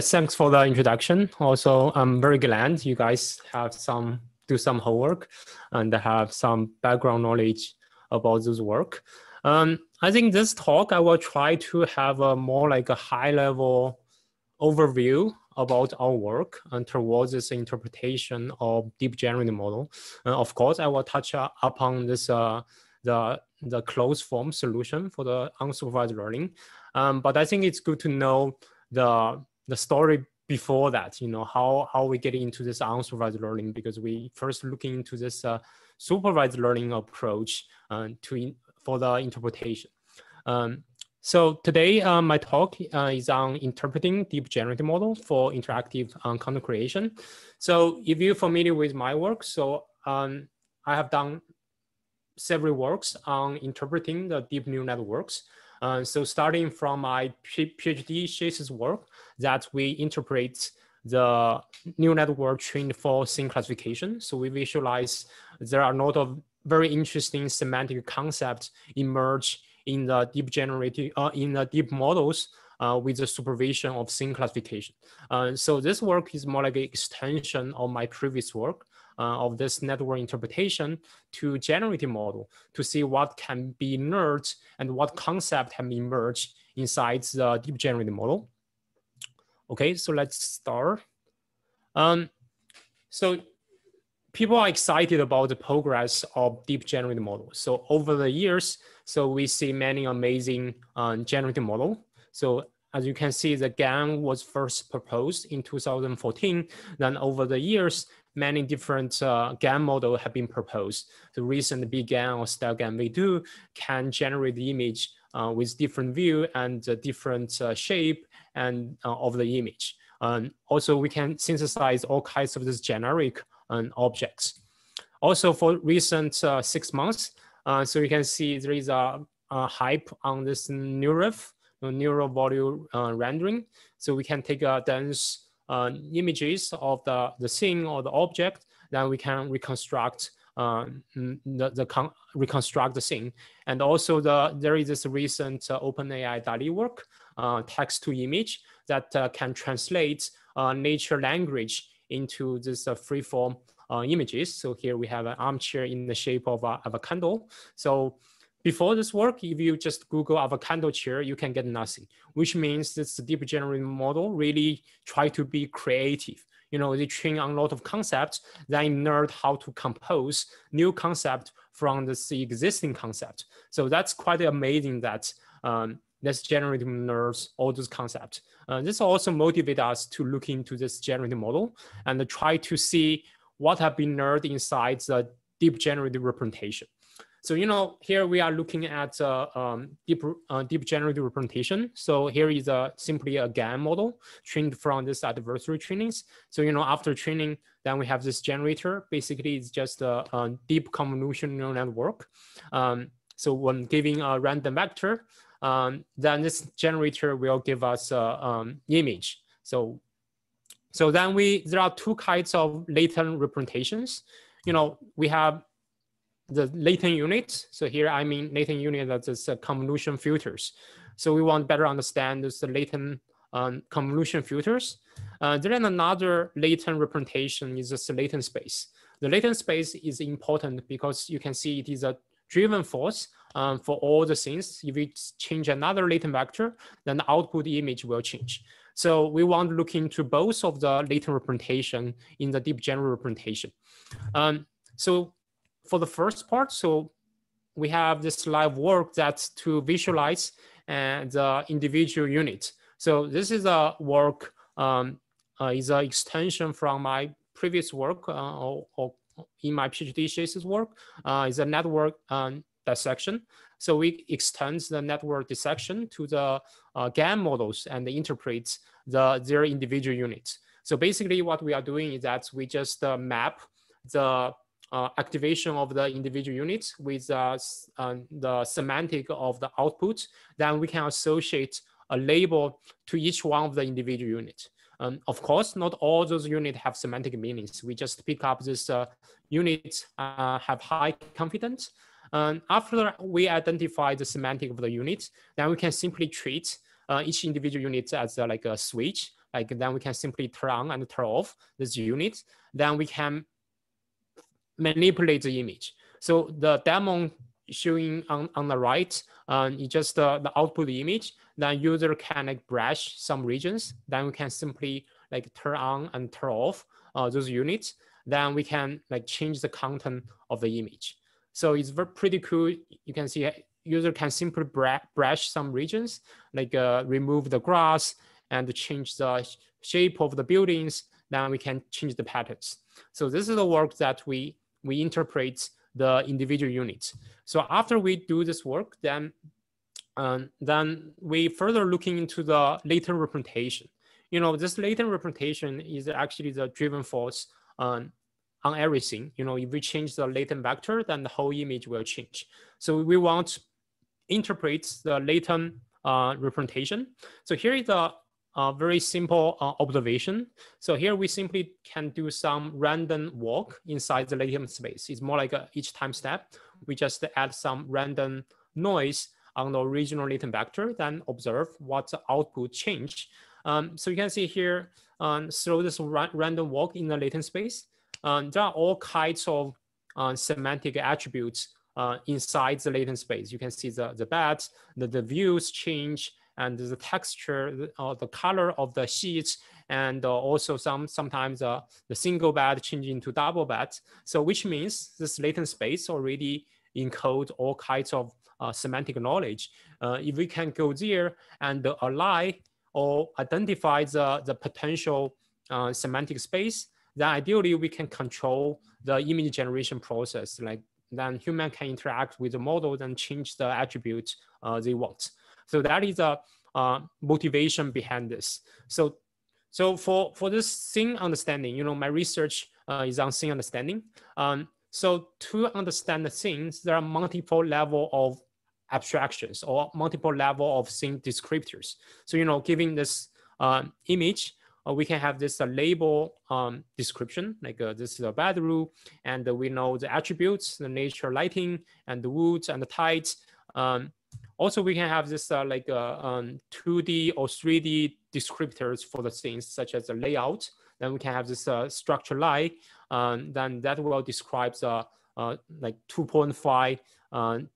thanks for the introduction. Also, I'm very glad you guys have some do some homework and have some background knowledge about this work. Um, I think this talk I will try to have a more like a high level overview about our work and towards this interpretation of deep generative model. And of course, I will touch uh, upon this uh, the the closed form solution for the unsupervised learning. Um, but I think it's good to know the the story before that. You know how how we get into this unsupervised learning because we first looking into this uh, supervised learning approach uh, to in, for the interpretation. Um, so today, uh, my talk uh, is on interpreting deep generative model for interactive um, content creation. So if you're familiar with my work, so um, I have done several works on interpreting the deep neural networks. Uh, so starting from my PhD thesis work that we interpret the neural network trained for scene classification. So we visualize there are a lot of very interesting semantic concepts emerge in the deep generative uh, in the deep models uh, with the supervision of scene classification. Uh, so this work is more like an extension of my previous work of this network interpretation to generative model to see what can be learned and what concept can emerge inside the deep generative model. Okay, so let's start. Um, so people are excited about the progress of deep generative models. So over the years, so we see many amazing uh, generative model. So as you can see, the GAN was first proposed in 2014. Then over the years, many different uh, GAN model have been proposed. The recent BigGAN or StyleGAN V2 can generate the image uh, with different view and uh, different uh, shape and uh, of the image. Um, also, we can synthesize all kinds of these generic um, objects. Also, for recent uh, six months, so you can see there is a, a hype on this NeRF, neural volume rendering. So we can take a dense uh, images of the, the scene or the object, then we can reconstruct uh, the, the reconstruct the scene. And also the there is this recent uh, OpenAI DALL-E work, uh, text to image, that uh, can translate uh, nature language into this uh, freeform images. So here we have an armchair in the shape of a, of a candle. So before this work, if you just Google avocado chair, you can get nothing, which means this deep generative model really try to be creative. You know, they train on a lot of concepts, then learn how to compose new concept from this existing concept. So that's quite amazing that um, this generative learns all those concepts. Uh, this also motivate us to look into this generative model and try to see what have been learned inside the deep generative representation. So, you know, here we are looking at uh, um, deep, uh, deep generative representation. So here is a, simply a GAN model trained from this adversary trainings. So, you know, after training, then we have this generator. Basically, it's just a, a deep convolutional neural network. Um, so when giving a random vector, um, then this generator will give us an um, image. So, so then we, there are two kinds of latent representations. You know, we have the latent unit. So here I mean latent unit that is uh, convolution filters. So we want better understand this latent um, convolution filters. Uh, then another latent representation is the latent space. The latent space is important because you can see it is a driven force um, for all the things. If we change another latent vector, then the output image will change. So we want to look into both of the latent representation in the deep general representation. Um, so for the first part, so we have this live work that's to visualize uh, the individual unit. So this is a work, um, uh, is an extension from my previous work uh, or, or, in my PhD thesis work, uh, is a network um, dissection. So we extend the network dissection to the uh, GAN models and interpret the, their individual units. So basically what we are doing is that we just uh, map the uh, activation of the individual units with uh, uh, the semantic of the output, then we can associate a label to each one of the individual units. Um, of course, not all those units have semantic meanings. We just pick up this uh, units uh, have high confidence. Um, after we identify the semantic of the unit, then we can simply treat uh, each individual unit as like a switch like then we can simply turn on and turn off this unit. Then we can manipulate the image. So the demo showing on, on the right um, is just uh, the output image. Then user can like brush some regions. Then we can simply like turn on and turn off uh, those units. Then we can like change the content of the image. So it's very pretty cool. You can see user can simply brush some regions, like uh, remove the grass and change the shape of the buildings. Then we can change the patterns. So this is the work that we we interpret the individual units. So after we do this work, then um, then we further looking into the latent representation. You know, this latent representation is actually the driven force um, on everything. You know, if we change the latent vector, then the whole image will change. So we want interpret the latent uh, representation. So here is a, a very simple uh, observation. So here we simply can do some random walk inside the latent space. It's more like a, each time step. We just add some random noise on the original latent vector, then observe what the output change. Um, so you can see here, um, through this ra random walk in the latent space, um, there are all kinds of uh, semantic attributes uh, inside the latent space. You can see the, the bed, the, the views change, and the texture, uh, the color of the sheets, and uh, also some sometimes uh, the single bed changing to double bed. So which means this latent space already encode all kinds of semantic knowledge. If we can go there and align or identify the, the potential uh, semantic space, then ideally we can control the image generation process. Like then human can interact with the model and change the attributes uh, they want. So that is a uh, motivation behind this. So, so for for this scene understanding, you know, my research uh, is on scene understanding. Um, so to understand the things, there are multiple level of abstractions or multiple level of scene descriptors. So, you know, giving this uh, image, uh, we can have this uh, label um, description, like uh, this is a bedroom, and we know the attributes, the nature lighting, and the woods and the tides. Um, also, we can have this uh, like uh, um, 2D or 3D descriptors for the things, such as the layout. Then we can have this uh, structure line. Um, then that will describe the like 2.5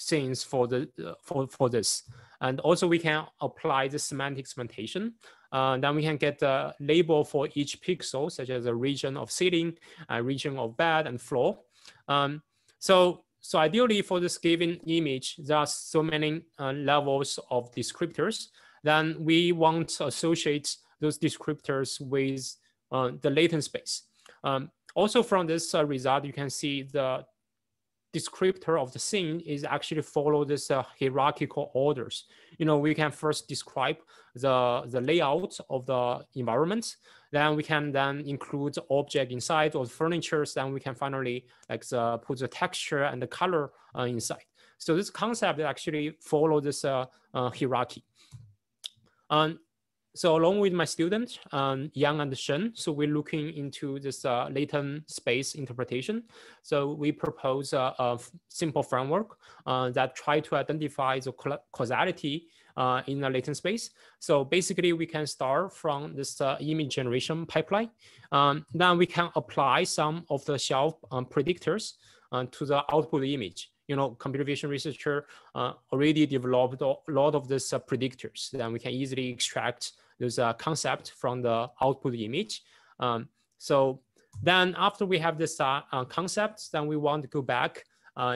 things for the for for this and also we can apply the semantic segmentation uh, then we can get the label for each pixel, such as a region of ceiling, a region of bed and floor. Um, so, so ideally for this given image, there are so many uh, levels of descriptors. Then we want to associate those descriptors with uh, the latent space. Um, also from this uh, result, you can see the descriptor of the scene is actually follow this uh, hierarchical orders. You know, we can first describe the, the layout of the environment. Then we can then include object inside or furniture. Then we can finally like the, put the texture and the color uh, inside. So this concept actually follow this uh, uh hierarchy. Um, so along with my student, um, Yang and Shen, so we're looking into this uh, latent space interpretation. So we propose a, a simple framework uh, that try to identify the causality uh, in the latent space. So basically we can start from this uh, image generation pipeline. Um, then we can apply some of the shelf um, predictors uh, to the output image you know, computer vision researcher uh, already developed a lot of these uh, predictors. Then we can easily extract those uh, concept from the output image. Um, so then after we have this uh, uh, concept, then we want to go back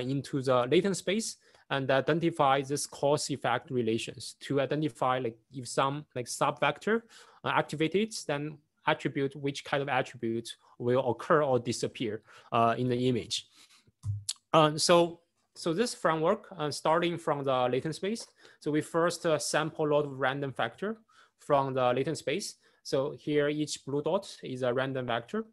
into the latent space and identify this cause effect relations to identify like if some like sub vector uh, activated, then attribute which kind of attribute will occur or disappear uh, in the image. Um, so so this framework, uh, starting from the latent space, so we first uh, sample a lot of random factor from the latent space. So here, each blue dot is a random vector.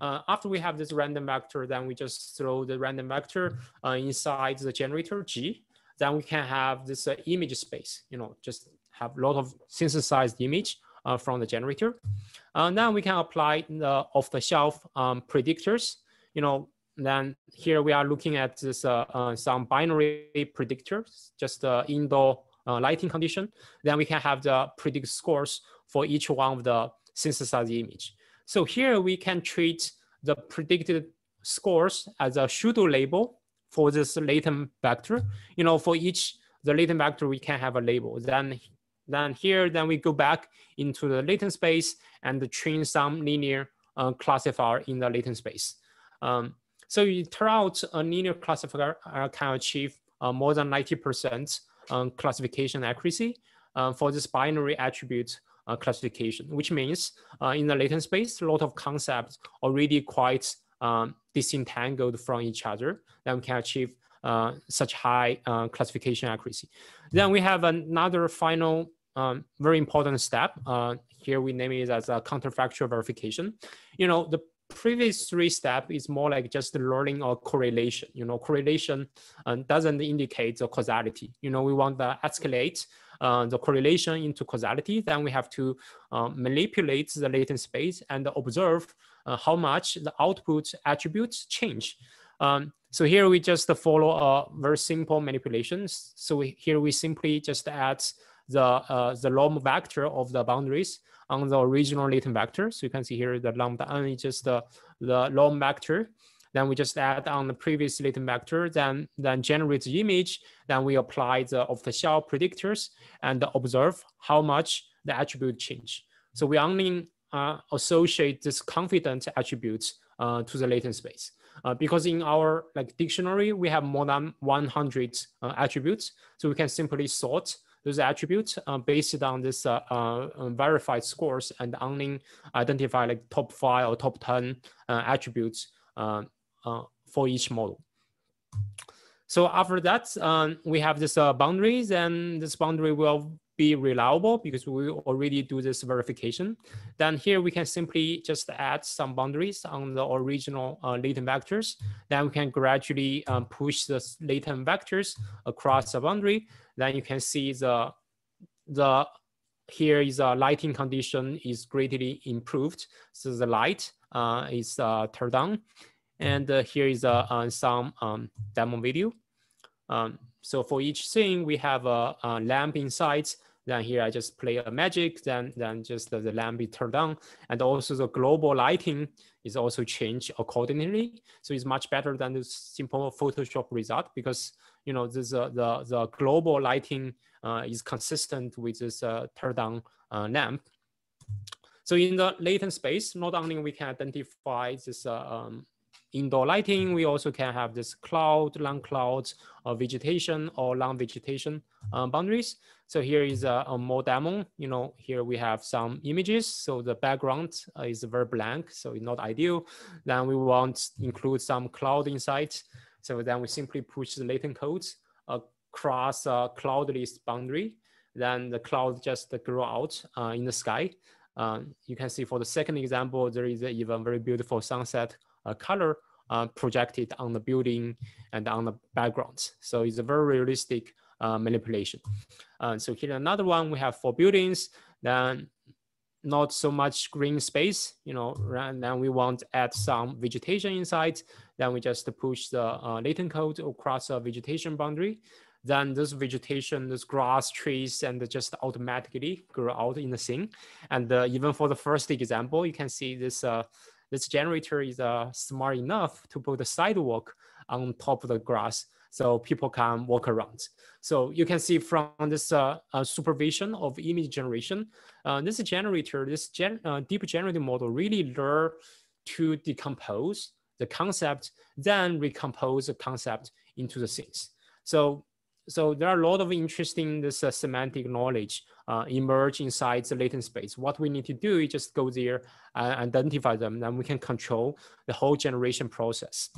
Uh, after we have this random vector, then we just throw the random vector uh, inside the generator G. Then we can have this uh, image space, you know, just have a lot of synthesized image uh, from the generator. Uh, then we can apply the off-the-shelf um, predictors. You know, then here we are looking at this uh, some binary predictors, just indoor uh, lighting condition, then we can have the predict scores for each one of the synthesized image. So here we can treat the predicted scores as a pseudo label for this latent vector. You know, for each the latent vector, we can have a label. Then, then here, then we go back into the latent space and train some linear uh, classifier in the latent space. Um, so it turns out a linear classifier uh, can achieve uh, more than 90% um, classification accuracy uh, for this binary attribute uh, classification, which means uh, in the latent space, a lot of concepts already quite um, disentangled from each other, then we can achieve uh, such high uh, classification accuracy. Then we have another final um, very important step. Uh, here we name it as a counterfactual verification. You know, the previous three step is more like just learning or correlation. You know, correlation uh, doesn't indicate the causality. You know, we want to escalate uh, the correlation into causality. Then we have to uh, manipulate the latent space and observe uh, how much the output attributes change. Um, so here we just follow a very simple manipulations. So we, here we simply just add the, uh, the lambda vector of the boundaries on the original latent vector. So you can see here the lambda n is just the, the lambda vector. Then we just add on the previous latent vector, then, then generate the image. Then we apply the off-the-shelf predictors and observe how much the attribute change. So we only uh, associate this confident attributes uh, to the latent space. Uh, because in our like dictionary, we have more than 100 uh, attributes. So we can simply sort those attributes uh, based on this uh, uh, verified scores and only identify like top five or top 10 attributes for each model. So after that, um, we have this boundaries and this boundary will be reliable because we already do this verification. Then here we can simply just add some boundaries on the original uh, latent vectors. Then we can gradually um, push the latent vectors across the boundary. Then you can see the, the here is a lighting condition is greatly improved. So the light uh, is uh, turned on. And uh, here is uh, uh, some um, demo video. Um, so for each thing, we have a, a lamp inside then here I just play a magic, then, then just the, the lamp be turned on. And also the global lighting is also changed accordingly. So it's much better than the simple Photoshop result because, you know, this, uh, the, the global lighting uh, is consistent with this uh, turned on uh, lamp. So in the latent space, not only we can identify this uh, um, indoor lighting, we also can have this cloud, long clouds, or vegetation or long vegetation uh, boundaries. So here is a, a, more demo. You know, here we have some images. So the background uh, is very blank, so it's not ideal. Then we want include some cloud inside. So then we simply push the latent codes across a cloudless boundary. Then the cloud just grow out uh, in the sky. Uh, you can see for the second example, there is even very beautiful sunset uh, color uh, projected on the building and on the backgrounds. So it's a very realistic uh, manipulation. so here another one we have four buildings, then not so much green space, you know, and then we want to add some vegetation inside. Then we just push the uh, latent code across a vegetation boundary. Then this vegetation, this grass, trees, and just automatically grow out in the scene. And uh, even for the first example, you can see this uh, this generator is uh, smart enough to put a sidewalk on top of the grass so people can walk around. So you can see from this uh, uh, supervision of image generation, uh, this generator, this gen uh, deep generative model really learn to decompose the concept, then recompose the concept into the scenes. So so there are a lot of interesting this uh, semantic knowledge uh, emerge inside the latent space. What we need to do is just go there and identify them, and we can control the whole generation process.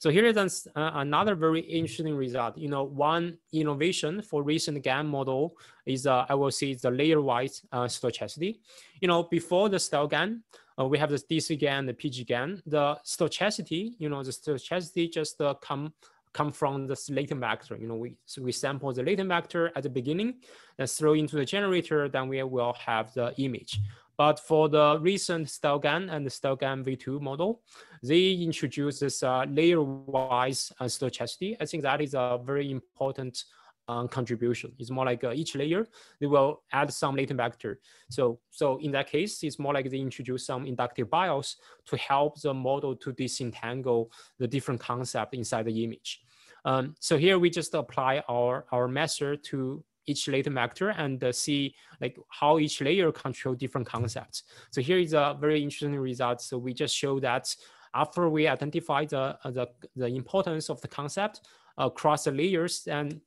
So here is an, uh, another very interesting result. You know, one innovation for recent GAN model is, uh, I will say, the layer-wise uh, stochasticity. You know, before the style GAN, uh, we have the DC GAN, the PG GAN. The stochasticity, you know, the stochasticity just uh, come come from the latent vector. You know, we so we sample the latent vector at the beginning, and throw into the generator, then we will have the image. But for the recent StyleGAN and the StyleGAN V2 model, they introduced this uh, layer-wise uh, stochasticity. I think that is a very important uh, contribution. It's more like uh, each layer, they will add some latent vector. So, so in that case, it's more like they introduce some inductive bias to help the model to disentangle the different concept inside the image. Um, so here we just apply our, our method to each latent vector and uh, see like how each layer control different concepts. So here is a very interesting result. So we just show that after we identify the, uh, the, the importance of the concept across the layers, and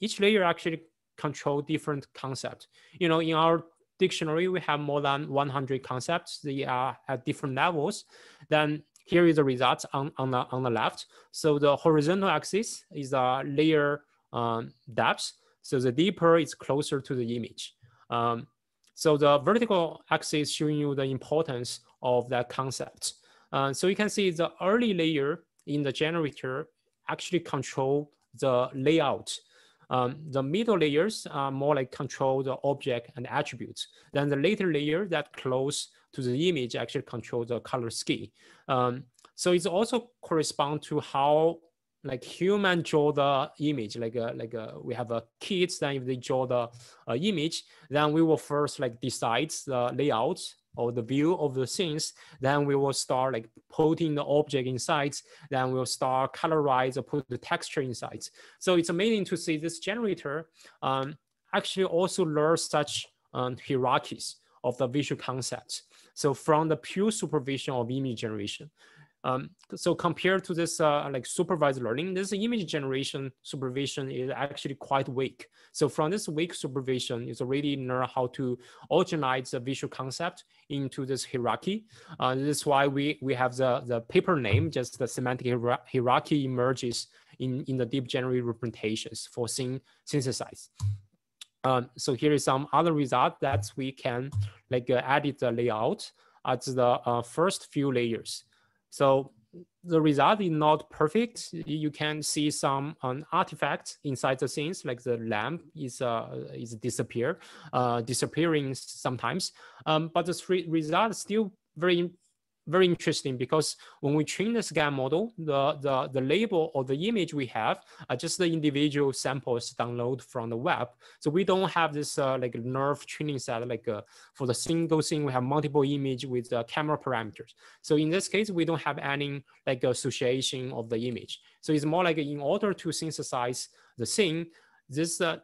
each layer actually control different concepts. You know, in our dictionary, we have more than 100 concepts. They are at different levels. Then here is the results on, on, the, on the left. So the horizontal axis is a layer um, depth. So the deeper is closer to the image. Um, so the vertical axis showing you the importance of that concept. Uh, so you can see the early layer in the generator actually control the layout. Um, the middle layers are more like control the object and attributes. Then the later layer that close to the image actually control the color scheme. Um, so it's also correspond to how like human draw the image like uh, like uh, we have a kids then if they draw the uh, image then we will first like decide the layout or the view of the scenes then we will start like putting the object inside then we'll start colorize or put the texture inside so it's amazing to see this generator um, actually also learn such um, hierarchies of the visual concepts. So from the pure supervision of image generation um, so compared to this uh, like supervised learning, this image generation supervision is actually quite weak. So from this weak supervision, it's already learn how to organize the visual concept into this hierarchy. Uh, this is why we, we have the, the paper name, just the semantic hierarchy emerges in, in the deep generative representations for synthesize. Um, so here is some other result that we can like uh, edit the layout at the uh, first few layers. So the result is not perfect. You can see some um, artifacts inside the scenes, like the lamp is uh, is disappear, uh, disappearing sometimes. Um, but the result is still very very interesting because when we train the GAN model, the, the, the label or the image we have are just the individual samples download from the web. So we don't have this uh, like NeRF training set, like uh, for the single thing, we have multiple image with the camera parameters. So in this case, we don't have any like association of the image. So it's more like in order to synthesize the thing, this uh,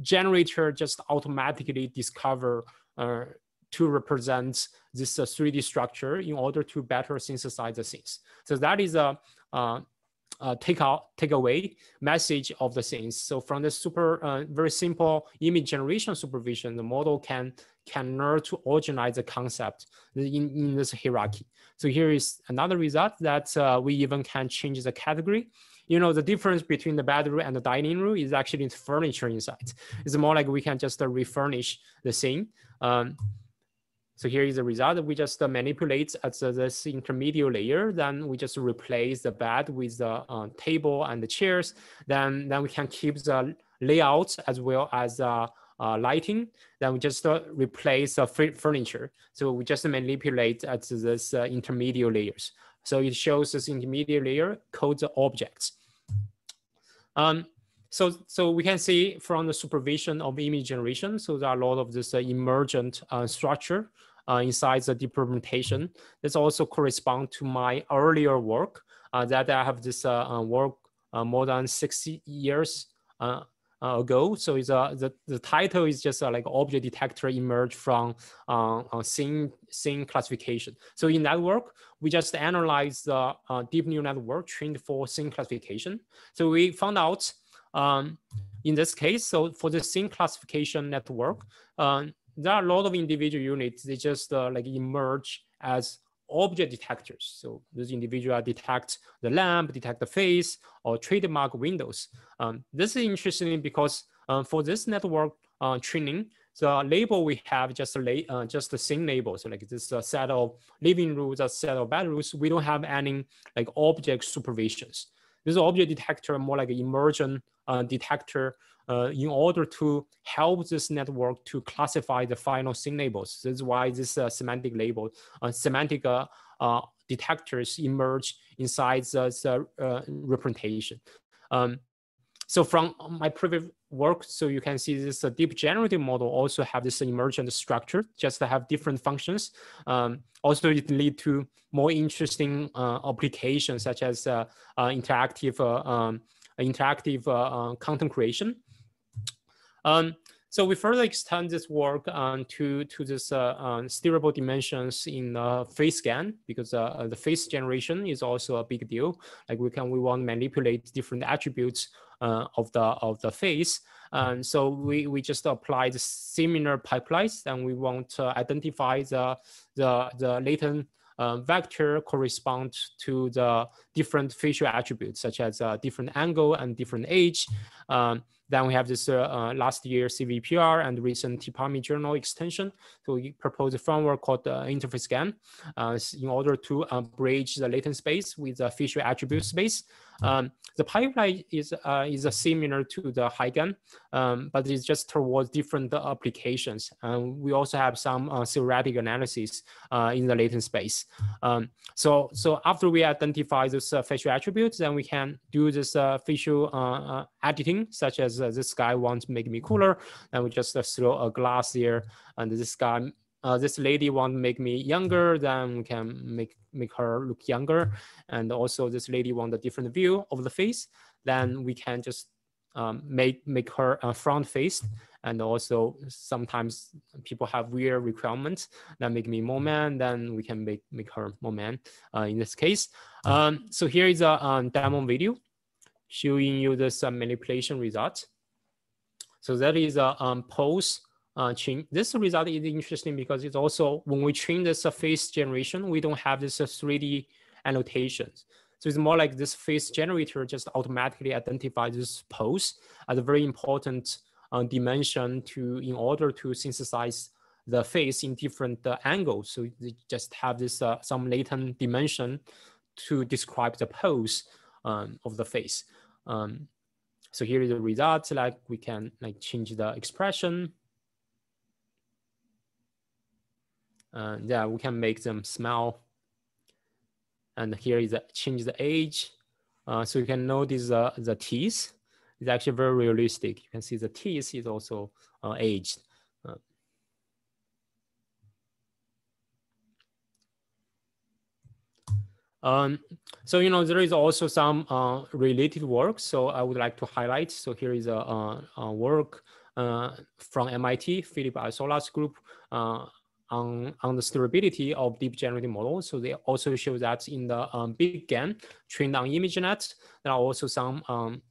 generator just automatically discover uh, to represent this uh, 3D structure in order to better synthesize the scenes. So that is a, uh, uh, take out message of the scenes. So from the super uh, very simple image generation supervision, the model can can learn to organize the concept in, in this hierarchy. So here is another result that uh, we even can change the category. You know, the difference between the bedroom and the dining room is actually the furniture inside. It's more like we can just uh, refurnish the scene. Um, so here is the result. We just uh, manipulate at the, this intermediate layer. Then we just replace the bed with the uh, table and the chairs. Then, then we can keep the layout as well as uh, uh, lighting. Then we just uh, replace the furniture. So we just manipulate at this uh, intermediate layers. So it shows this intermediate layer codes the objects. Um, so, so we can see from the supervision of image generation, so there are a lot of this uh, emergent uh, structure uh, inside the deep representation. This also correspond to my earlier work uh, that I have this uh, uh, work more than 60 years ago. So it's uh, the, the title is just uh, like object detector emerged from uh, uh, scene, scene classification. So in that work, we just analyze the uh, deep neural network trained for scene classification. So we found out um, in this case, so for the scene classification network, um, there are a lot of individual units. They just uh, like emerge as object detectors. So those individual detect the lamp, detect the face, or trademark windows. Um, this is interesting because uh, for this network uh, training, the label we have just a uh, just the same label. So like this a set of living rules, a set of bedrooms. We don't have any like object supervisions. This object detector more like an emergent uh, detector uh, in order to help this network to classify the final scene labels. This is why this uh, semantic label, uh, semantic uh, uh, detectors emerge inside the, the uh, representation. Um, so from my previous work, so you can see this uh, deep generative model also have this emergent structure, just to have different functions. Um, also, it lead to more interesting uh, applications such as uh, uh interactive uh, um, interactive uh, content creation. Um, so we further extend this work um, to, to this uh, um, steerable dimensions in uh, face GAN because uh, the face generation is also a big deal. Like we can, we want to manipulate different attributes of the of the face. And so we, we just apply the similar pipelines and we want to identify the, the, the latent uh, vector correspond to the different facial attributes such as uh, different angle and different age. Um, then we have this uh, uh, last year CVPR and recent TPAMI journal extension. So we propose a framework called the InterFaceGAN uh, in order to uh, bridge the latent space with the facial attribute space. Um, the pipeline is uh, is similar to the HiGAN, um, but it's just towards different applications. And we also have some uh, theoretic analysis uh, in the latent space. Um, so so after we identify those uh, facial attributes, then we can do this uh, facial uh, editing, such as this guy wants to make me cooler, and we just throw a glass here, and this guy uh, this lady want to make me younger, then we can make make her look younger. And also this lady want a different view of the face, then we can just um, make make her uh, front faced. And also sometimes people have weird requirements that make me more man, then we can make make her more man uh, in this case. Um, so here is a um, demo video showing you this manipulation result. So that is a um, pose uh, chain. This result is interesting because it's also when we train the face generation, we don't have this 3D annotations. So it's more like this face generator just automatically identifies this pose as a very important uh, dimension to in order to synthesize the face in different uh, angles. So they just have this uh, some latent dimension to describe the pose um, of the face. Um, so here is the result. Like we can like change the expression uh, yeah, we can make them smell. And here is a, change the age. Uh, so you can notice uh, the teeth is actually very realistic. You can see the teeth is also uh, aged. Uh, um, so, you know, there is also some uh, related work. So I would like to highlight. So here is a, a, a work uh, from MIT, Philip Isola's group uh, on, on the steerability of deep generative models. So they also show that in the um, big GAN trained on ImageNet, there are also some um,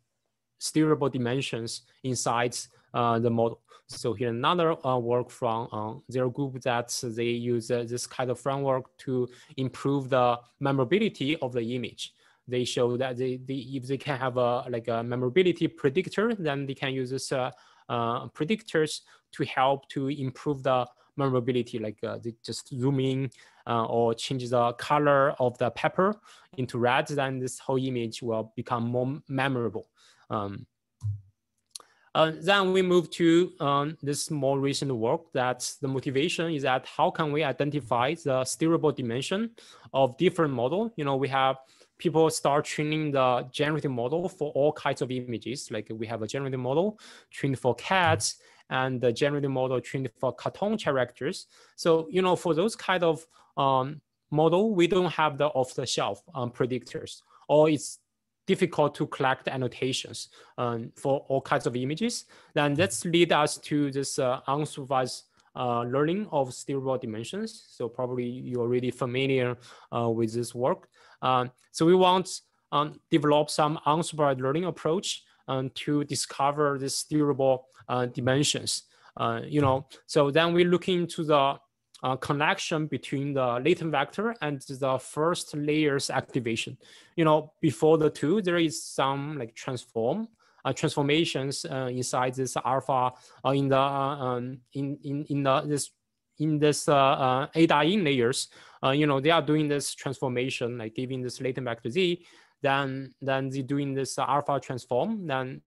steerable dimensions inside uh, the model. So here another uh, work from uh, their group that they use uh, this kind of framework to improve the memorability of the image. They show that they, they if they can have a like a memorability predictor, then they can use this uh, uh, predictors to help to improve the memorability, like uh, they just zoom in uh, or change the color of the pepper into red, then this whole image will become more memorable. Um, uh, then we move to um, this more recent work that the motivation is that how can we identify the steerable dimension of different model? You know, we have people start training the generative model for all kinds of images. Like we have a generative model trained for cats and the generative model trained for cartoon characters. So, you know, for those kind of um, model, we don't have the off-the-shelf um, predictors, or it's difficult to collect annotations um, for all kinds of images. Then that's lead us to this uh, unsupervised uh, learning of steerable dimensions. So probably you're already familiar uh, with this work. Um, so we want um, develop some unsupervised learning approach um, to discover the steerable uh, dimensions. Uh, you know, so then we look into the uh, connection between the latent vector and the first layer's activation. You know, before the two, there is some like transform uh, transformations uh, inside this alpha uh, in the um, in in in the this in this uh, AdaIN layers. you know, they are doing this transformation, like giving this latent vector z, then then they doing this alpha transform, then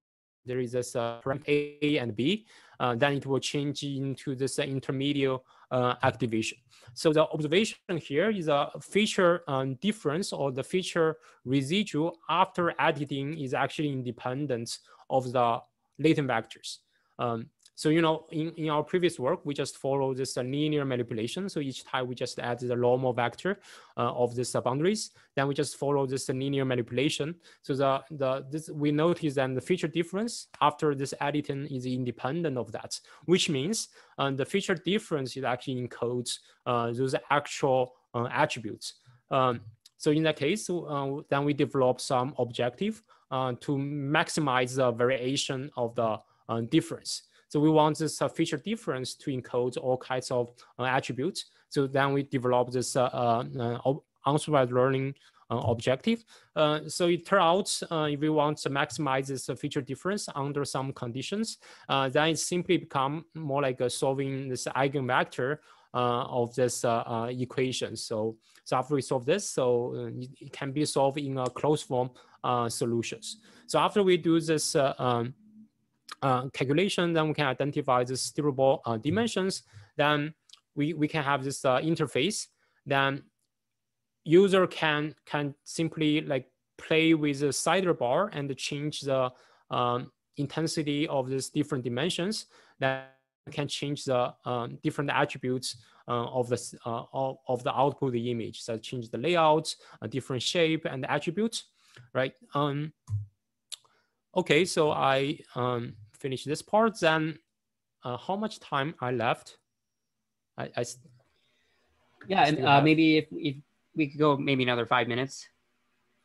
there is this uh, A and B, uh, then it will change into this uh, intermediate uh, activation. So the observation here is a feature um, difference or the feature residual after editing is actually independent of the latent vectors. Um, so, you know, in, in our previous work, we just follow this uh, linear manipulation. So each time we just add the normal vector uh, of uh, boundaries. Then we just follow this uh, linear manipulation. So the, the this, we notice that the feature difference after this editing is independent of that, which means uh, the feature difference is actually encodes uh, those actual attributes. Um, so in that case, then we develop some objective to maximize the variation of the difference. So we want this uh, feature difference to encode all kinds of uh, attributes. So then we develop this uh, uh unsupervised learning uh, objective. Uh, so it turns out if we want to maximize this feature difference under some conditions, then it simply become more like solving this eigenvector of this equation. So, so after we solve this, so it can be solved in a closed form solutions. So after we do this um, uh, calculation, then we can identify the steerable uh, dimensions. Then we, we can have this uh, interface. Then user can can simply like play with the slider bar and change the um, intensity of these different dimensions. That can change the um, different attributes uh, of the uh, of, of the output the image. So change the layout, a different shape and attributes, right? Um, okay, so I um, finish this part, then uh, how much time I left? I, I yeah, and uh, maybe if, if we could go maybe another five minutes.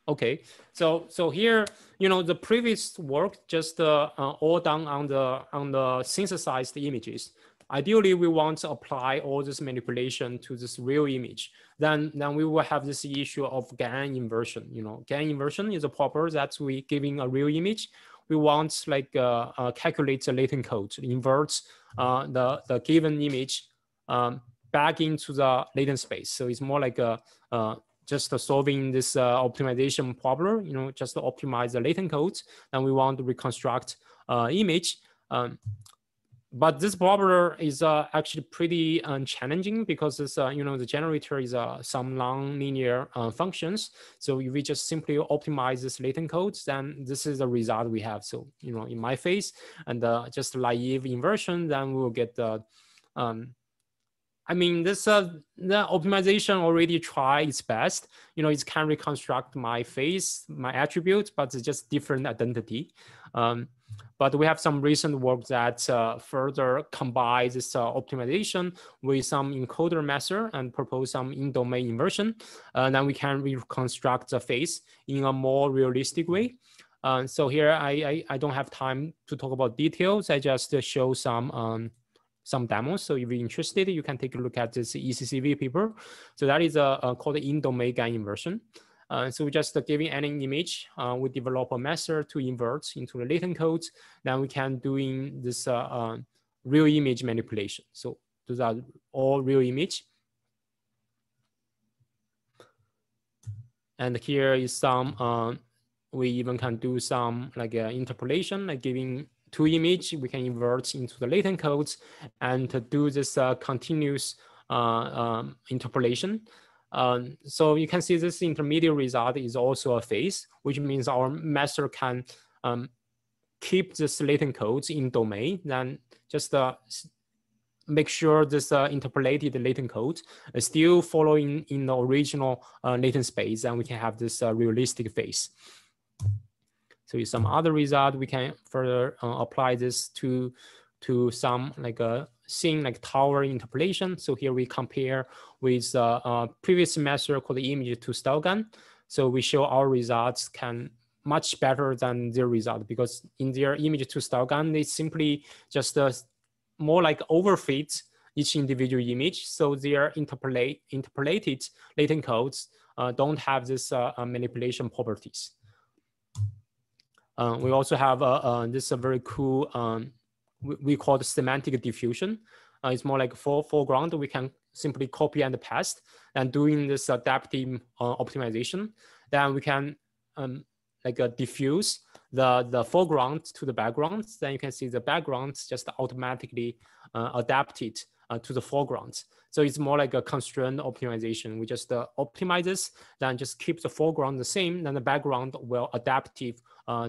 Okay, so so here you know the previous work just uh, uh, all done on the on the synthesized images. Ideally, we want to apply all this manipulation to this real image. Then then we will have this issue of GAN inversion. You know, GAN inversion is a proper that we giving a real image we want like uh, uh, calculate the latent code, invert uh, the, the given image um, back into the latent space. So it's more like a, uh, just solving this uh, optimization problem, you know, just to optimize the latent code. And we want to reconstruct uh, image. Um, but this problem is uh, actually pretty uh, challenging because it's, uh, you know, the generator is uh, some non-linear uh, functions. So if we just simply optimize this latent codes, then this is the result we have. So, you know, in my face and uh, just naive inversion, then we'll get the, um, I mean, this uh, the optimization already try its best. You know, it can reconstruct my face, my attributes, but it's just different identity. Um, but we have some recent work that uh, further combines this uh, optimization with some encoder method and propose some in-domain inversion. Uh, then we can reconstruct the face in a more realistic way. Uh, so here I, I, I, don't have time to talk about details. I just show some um, some demos. So if you're interested, you can take a look at this ECCV paper. So that is a, a called in-domain GAN inversion. Uh, so just uh, giving any image, uh, we develop a method to invert into the latent codes. Then we can doing this uh, uh, real image manipulation. So those are all real image. And here is some, uh, we even can do some like interpolation, like giving two image, we can invert into the latent codes and do this continuous um, interpolation. Um, so you can see this intermediate result is also a phase, which means our master can um, keep this latent codes in domain, then just uh, make sure this uh, interpolated latent code is still following in the original uh, latent space, and we can have this uh, realistic phase. So some other result, we can further uh, apply this to to some like a scene like tower interpolation. So here we compare with uh, uh, previous method called image to style GAN. So we show our results can much better than their result because in their image to style GAN, they simply just uh, more like overfit each individual image. So their interpolate, interpolated latent codes uh, don't have this uh, uh manipulation properties. Uh, we also have uh, uh, this very cool um, we, call it semantic diffusion. Uh, it's more like for foreground, we can simply copy and paste and doing this adaptive uh, optimization. Then we can um, like uh, diffuse the, the foreground to the background, then you can see the background just automatically uh, adapted uh, to the foreground. So it's more like a constrained optimization. We just uh, optimize this, then just keep the foreground the same, then the background will adaptive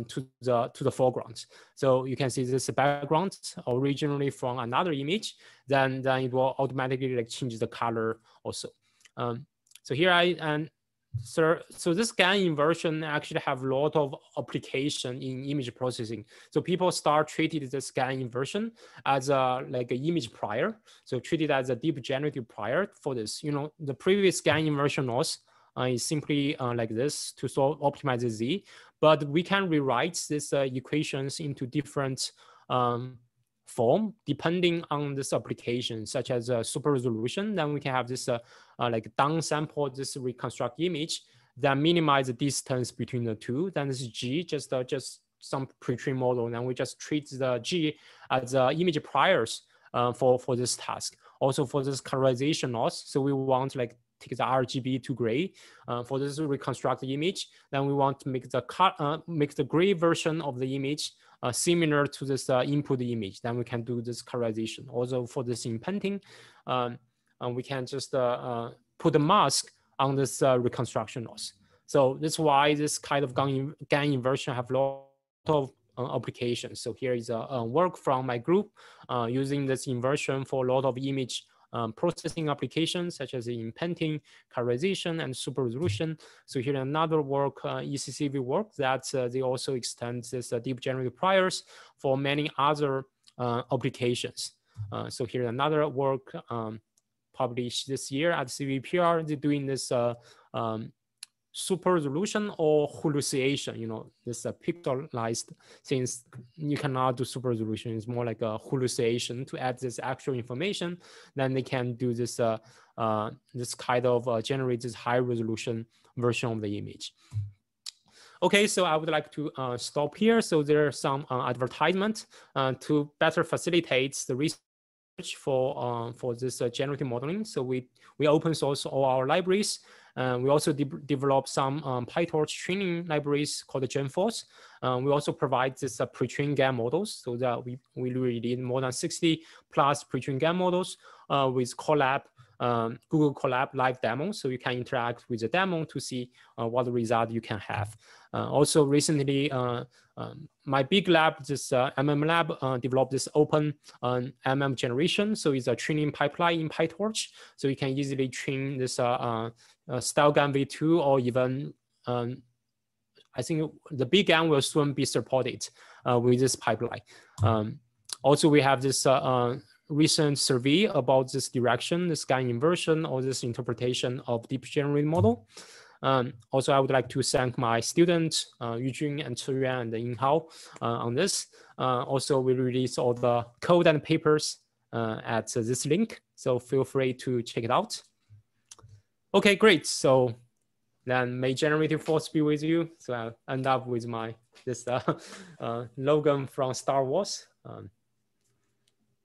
to the to the foreground. So you can see this background originally from another image, then then it will automatically like change the color also. Um, so here I and so, so this GAN inversion actually have a lot of application in image processing. So people start treated the GAN inversion as a like an image prior. So treated as a deep generative prior for this. You know, the previous GAN inversion uh, is simply uh, like this to solve optimize the Z, but we can rewrite these uh, equations into different um, form depending on this application, such as uh, super resolution. Then we can have this uh, uh, like downsample this reconstruct image that minimize the distance between the two. Then this G just uh, just some pre-trained model, Then we just treat the G as uh, image priors uh, for for this task. Also for this colorization loss, so we want like take the RGB to gray uh, for this reconstruct the image. Then we want to make the cut, uh, make the gray version of the image uh, similar to this uh, input image. Then we can do this colorization. Also for this in painting, um, we can just uh, uh, put a mask on this reconstruction loss. So that's why this kind of GAN, GAN inversion have a lot of uh, applications. So here is a, a work from my group uh, using this inversion for a lot of image um, processing applications such as in painting, colorization, and super resolution. So here another work, uh, ECCV work that uh, they also extend this uh, deep generative priors for many other uh, applications. Uh, so here another work um, published this year at CVPR. They're doing this uh, um, super resolution or hallucination. You know, this uh, pixelized since you cannot do super resolution. It's more like a hallucination to add this actual information. Then they can do this uh, uh, this kind of uh, generate this high resolution version of the image. Okay, so I would like to uh, stop here. So there are some uh, advertisement uh, to better facilitate the research for uh, for this uh, generative modeling. So we we open source all our libraries. Uh, we also de develop some um, PyTorch training libraries called GenForce. Um, we also provide this uh, pre-trained GAN models so that we, we really did more than 60 plus pre-trained GAN models uh, with Colab um, Google Colab live demo. So you can interact with the demo to see uh, what result you can have. Uh, also recently, uh, um, my big lab, this MM uh, lab, uh, developed this open MM generation. So it's a training pipeline in PyTorch. So you can easily train this uh, StyleGAN v2 or even um, I think the BigGAN will soon be supported with this pipeline. Um, also, we have this recent survey about this direction, this GAN inversion, or this interpretation of deep generative model. Um, also, I would like to thank my students, uh, Yujun and Ceyuan and Yinghao uh, on this. Uh, also, we release all the code and papers uh, at this link, so feel free to check it out. Okay, great. So then may generative force be with you. So I'll end up with my this uh, uh, Logan from Star Wars. Um,